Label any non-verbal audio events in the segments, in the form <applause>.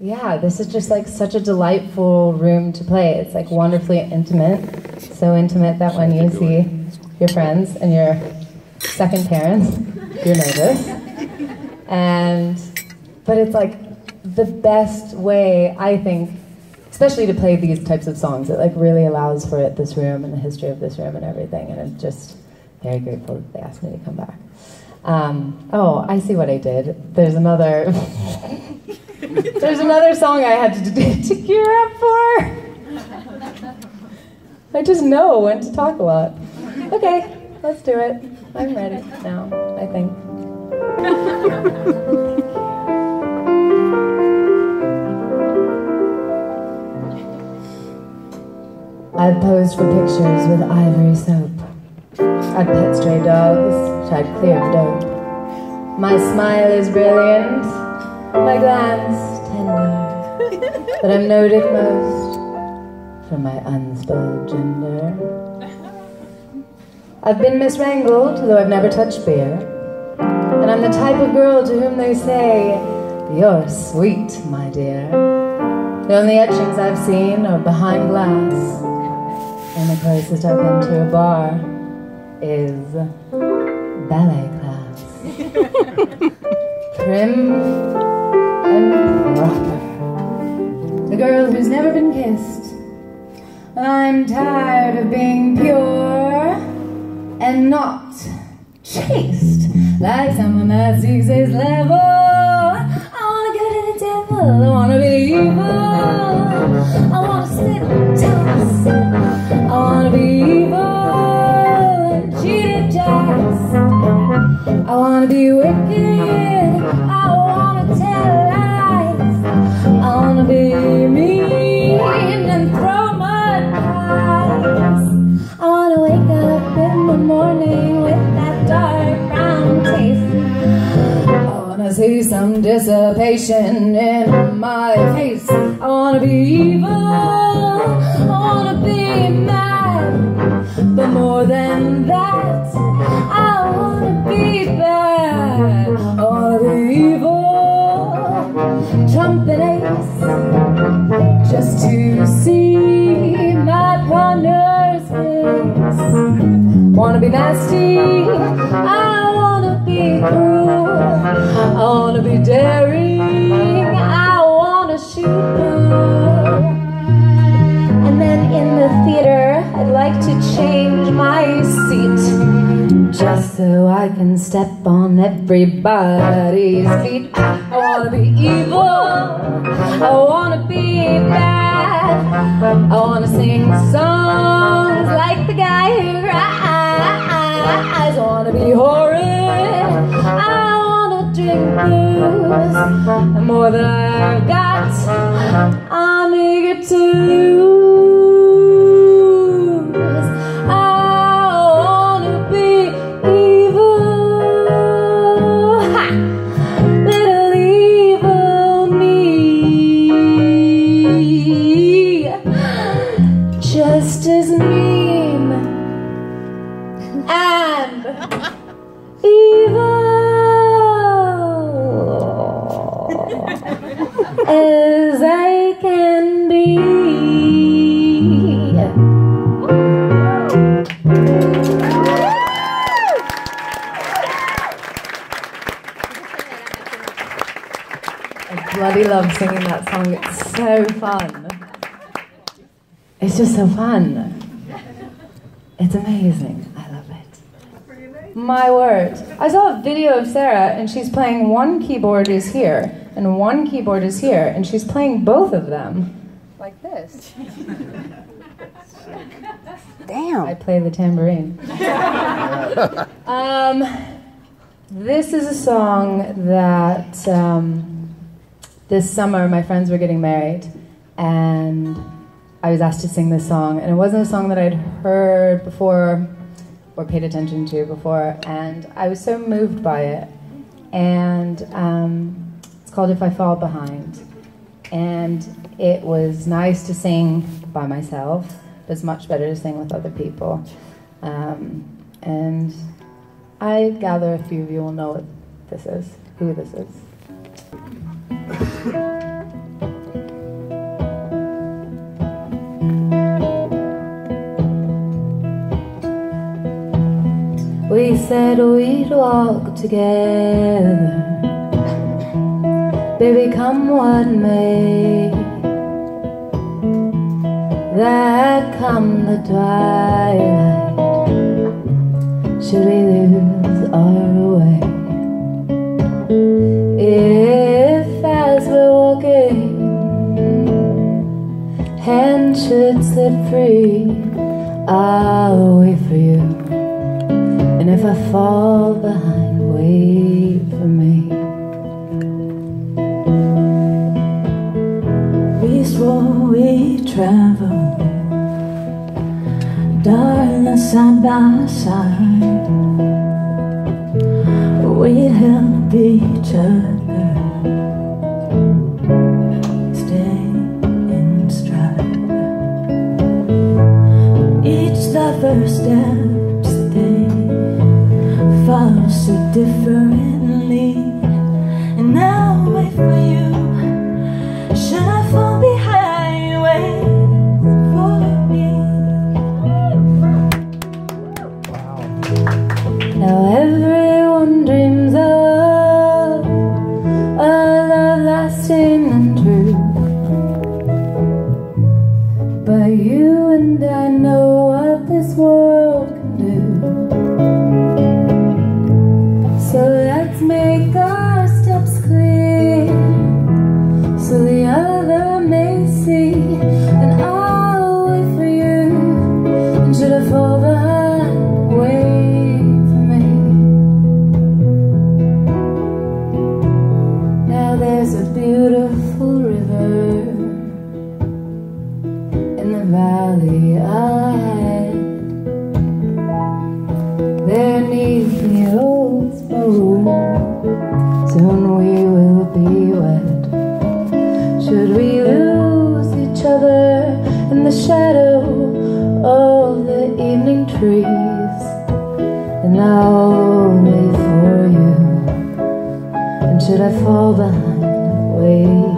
yeah, this is just like such a delightful room to play. It's like wonderfully intimate, so intimate that when you see your friends and your second parents, you're nervous. And but it's like the best way I think, especially to play these types of songs. It like really allows for it, this room and the history of this room and everything. And I'm just very grateful that they asked me to come back. Um, oh, I see what I did. There's another. <laughs> <laughs> There's another song I had to, <laughs> to gear up for. <laughs> I just know when to talk a lot. Okay, let's do it. I'm ready now, I think. I've posed for pictures with ivory soap. I'd pet stray dogs, tried clear dope. My smile is brilliant, my glance <laughs> but I'm noted most for my unspoiled gender. I've been miswrangled, though I've never touched beer, and I'm the type of girl to whom they say, You're sweet, my dear. The only etchings I've seen are behind glass, and the closest I've been to a bar is ballet class. <laughs> Prim and The girl who's never been kissed. I'm tired of being pure and not chaste like someone that seeks his level. I wanna go to the devil, I wanna be evil. I wanna sit tops, I wanna be evil and cheat. I wanna be wicked, I be mean and pies. I wanna wake up in the morning with that dark brown taste. I wanna see some dissipation in my face. I wanna be evil. I wanna be mad. But more than that, I wanna be bad. I evil. Just to see my partner's face. Wanna be nasty. I wanna be cruel. I wanna be daring. So I can step on everybody's feet. I wanna be evil. I wanna be bad. I wanna sing songs like the guy who cries. I wanna be horrid. I wanna drink booze. And more than I've got, I'm eager to lose. I bloody love singing that song. It's so fun. It's just so fun. It's amazing. I love it. My word. I saw a video of Sarah and she's playing one keyboard is here and one keyboard is here and she's playing both of them like this. Damn. I play the tambourine. <laughs> um, this is a song that um, this summer my friends were getting married, and I was asked to sing this song. And it wasn't a song that I'd heard before or paid attention to before, and I was so moved by it. And um, it's called If I Fall Behind. And it was nice to sing by myself, but it's much better to sing with other people. Um, and I gather a few of you will know what this is, who this is. We said we'd walk together Baby, come what may That come the twilight Should we lose our way? Yeah. Hand should slip free I'll wait for you and if I fall behind, wait for me. We swore we travel, darling, side by side. We'd help each other Steps they fall so differently, There neath the old smoke, soon we will be wed. Should we lose each other in the shadow of the evening trees? And I'll wait for you. And should I fall behind, wait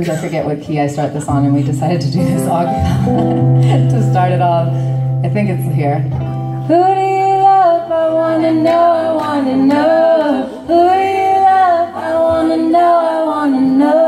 Sometimes I forget what key I start this on, and we decided to do this acapella <laughs> to start it off. I think it's here. Who do you love? I wanna know, I wanna know. Who do you love? I wanna know, I wanna know.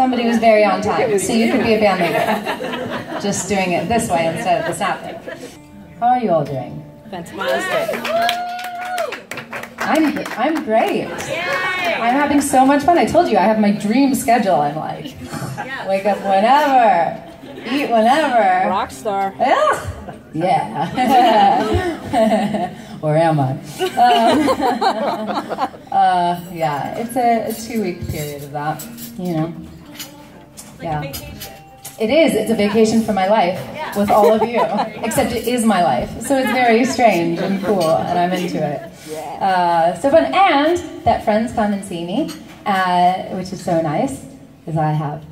Somebody was very on time, <laughs> so you could be a band leader. <laughs> Just doing it this way instead of the snapping. How are you all doing? Fantastic. I'm I'm great. I'm having so much fun. I told you I have my dream schedule. I'm like, wake up whenever, eat whenever. Rock star. Yeah. Yeah. <laughs> or am I? Um, uh, yeah, it's a, a two week period of that, you know. Yeah. It is. It's a vacation for my life with all of you. Except it is my life. So it's very strange and cool, and I'm into it. Uh, so fun. And that friends come and see me, uh, which is so nice, because I have,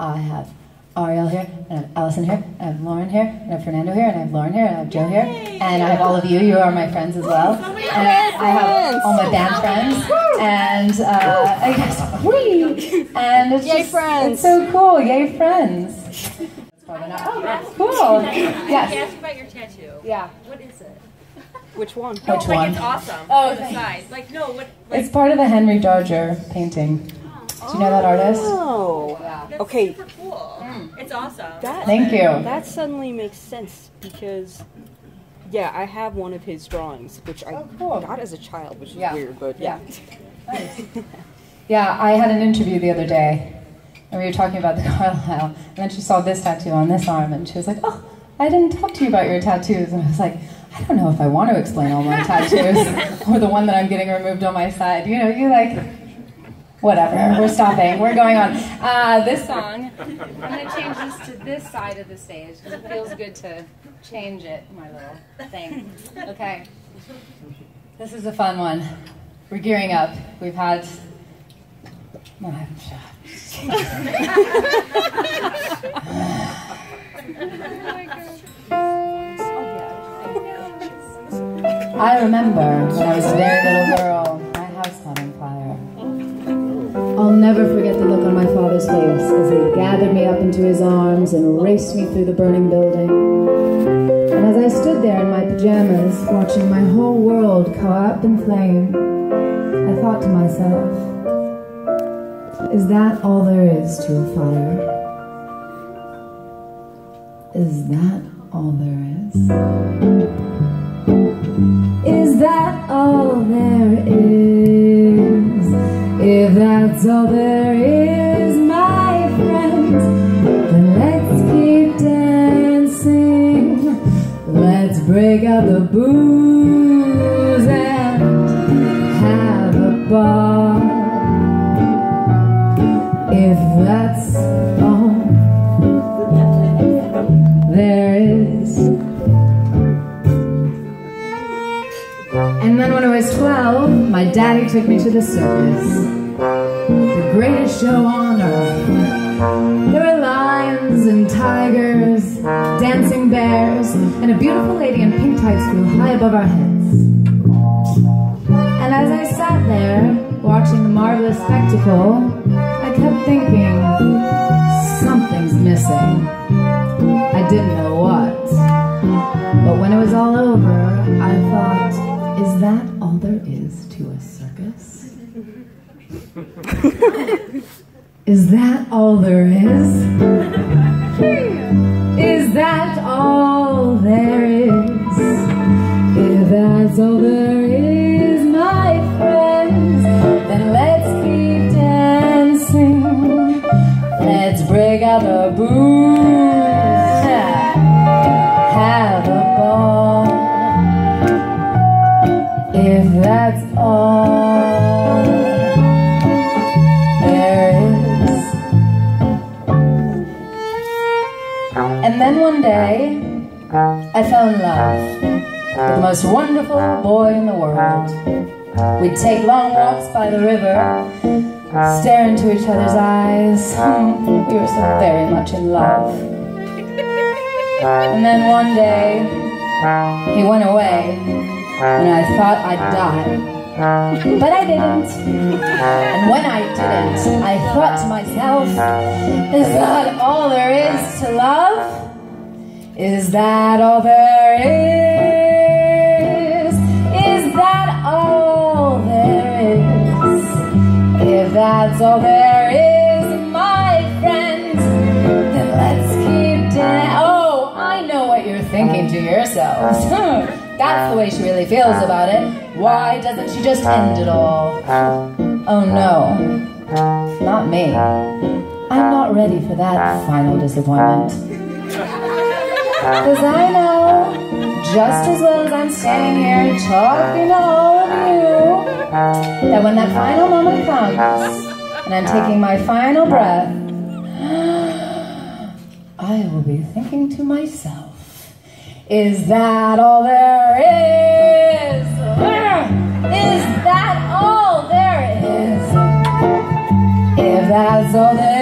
I have Ariel here, and I have Allison here, and I have Lauren here, and I have Fernando here, and I have Lauren here, and I have Joe here, and I have all of you. You are my friends as well. And I have all my band friends, and uh, I guess, whee! And it's Yay, just, friends. It's so cool. Yay, friends. That's Oh, that's cool. Yes. Ask about your tattoo. Yeah. What is it? Which one? No, Which like one? it's awesome. Oh, on the thanks. side. Like no, what? Like, It's part of a Henry Darger painting. Do you know that artist? Oh. that's okay. super cool. Mm. It's awesome. That Thank you. that suddenly makes sense because yeah, I have one of his drawings, which I Oh, cool. got as a child, which is Yeah. weird, but yeah. Yeah, <laughs> I had an interview the other day, and we were talking about the <laughs> Carlyle, and then she saw this tattoo on this arm, and she was like, "Oh, I didn't talk to you about your tattoos," and I was like, "I don't know if I want to explain all my <laughs> tattoos, or the one that I'm getting removed on my side." You know, you like, whatever. We're stopping. We're going on. Uh, this song, I'm gonna change this to this side of the stage because it feels good to change it. My little thing. Okay. This is a fun one. We're gearing up. We've had. No, I haven't shot. <laughs> I remember when I was a very little girl, I'll never forget the look on my father's face as he gathered me up into his arms and raced me through the burning building. And as I stood there in my pajamas, watching my whole world go up in flame, I thought to myself, is that all there is to a fire? Is that all there is? Is that all there is? That's all there is, my friends, then let's keep dancing. Let's break out the booze was 12, my daddy took me to the circus. The greatest show on earth. There were lions and tigers, dancing bears, and a beautiful lady in pink tights flew high above our heads. And as I sat there, watching the marvelous spectacle, I kept thinking, something's missing. I didn't know what. But when it was all over, I thought, is that <laughs> is that all there is? Is that all there is? If that's all there is, We'd take long walks by the river, stare into each other's eyes. <laughs> We were so very much in love. And then one day, he went away, and I thought I'd die. But I didn't. And when I didn't, I thought to myself, is that all there is to love? Is that all there? Is that's all there is, my friends, then let's keep dan- Oh, I know what you're thinking to yourselves. <laughs> that's the way she really feels about it. Why doesn't she just end it all? Oh no, not me. I'm not ready for that final disappointment. <laughs> Cause I know, just as well as I'm standing here talking to all of you, that when that final moment comes, and I'm taking my final breath, <gasps> I will be thinking to myself, is that all there is? Is that all there is? If that's all there is,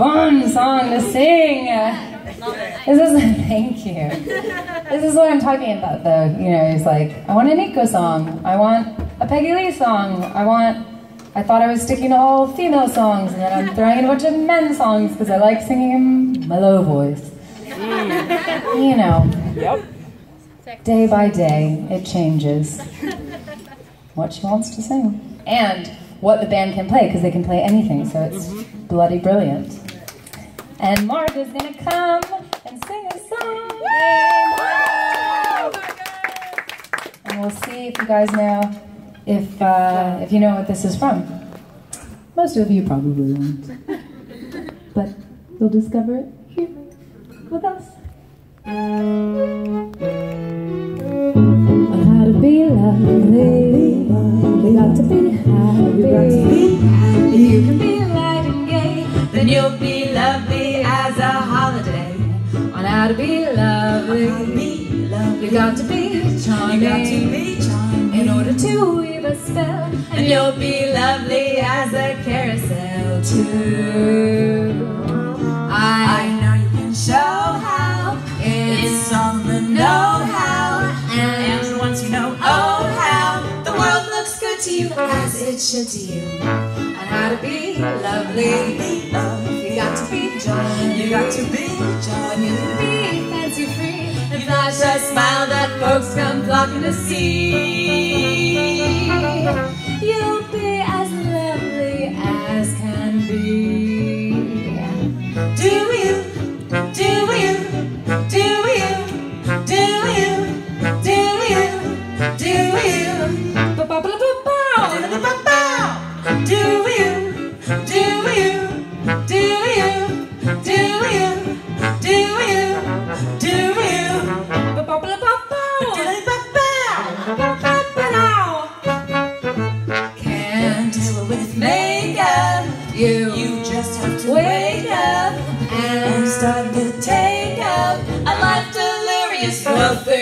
fun song to sing. This is <laughs> thank you. This is what I'm talking about, though. You know, he's like, I want a Nico song. I want a Peggy Lee song. I want. I thought I was sticking to all female songs, and then I'm throwing in a bunch of men songs because I like singing in my low voice. Mm. You know, Yep. day by day, it changes what she wants to sing and what the band can play because they can play anything, so it's mm-hmm. bloody brilliant. And Martha's gonna come and sing a song. And we'll see if you guys know if uh, if you know what this is from. Most of you probably won't, <laughs> but you'll discover it here with us. On how to be lovely, we got to be happy. You can be light and gay, then you'll be On how to be lovely, you got to be charming. In order to weave a spell, and you'll be lovely as a carousel too. I know you can show how it's on the know-how. and And once you know, oh how the world looks good to you as it should to you. on how to be lovely. Be love, You got to be charming. you got to be joy. you can be fancy free and flash a smile that folks come flocking to see. You'll be as lovely as can be. Do you, do you,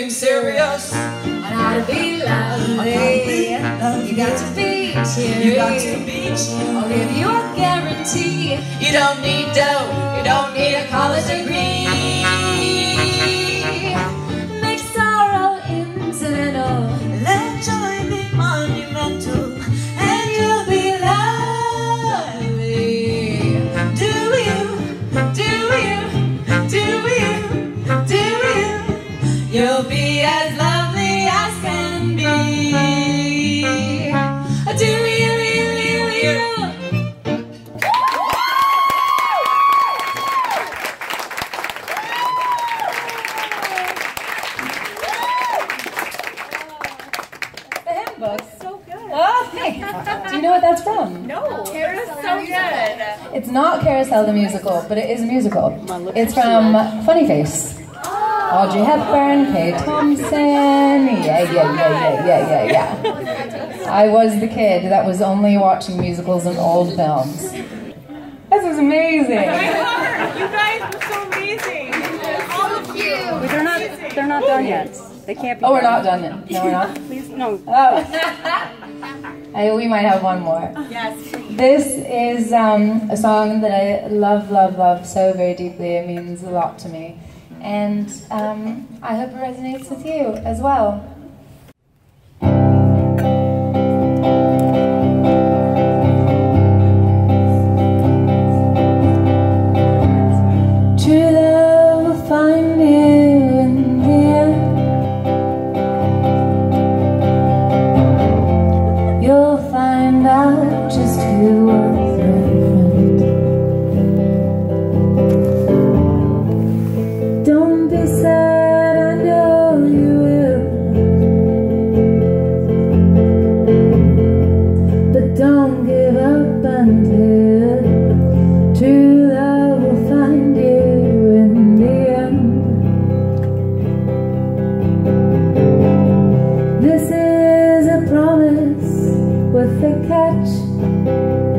nothing serious on how to be lovely. You got to be cheery. You got to be chill. I'll give you a guarantee. You don't need dough. You don't need a college degree. Do you know what that's from? No. Carousel so good. It's not Carousel the Musical, but it is a musical. It's from Funny Face. Oh. Audrey Hepburn, Kay Thompson. Yeah, yeah, yeah, yeah, yeah, yeah, yeah. I was the kid that was only watching musicals and old films. This is amazing. You guys were so amazing. All of you. They're not. They're not done yet. They can't be. Oh, we're not done yet. No, we're not. <laughs> Please, no. Oh. <laughs> I, we might have one more. Yes, please. This is um, a song that I love, love, love so very deeply. It means a lot to me. And um, I hope it resonates with you as well. with a catch.